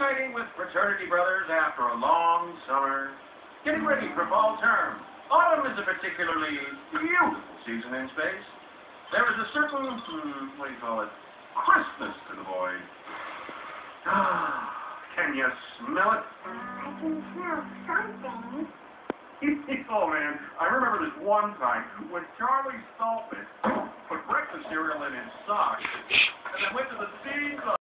Starting with fraternity brothers after a long summer. Getting ready for fall term. Autumn is a particularly beautiful season in space. There is a certain, hmm, what do you call it, crispness to the void. Ah, can you smell it? I can smell something. oh man, I remember this one time when Charlie Stolpin put breakfast cereal in his sock and then went to the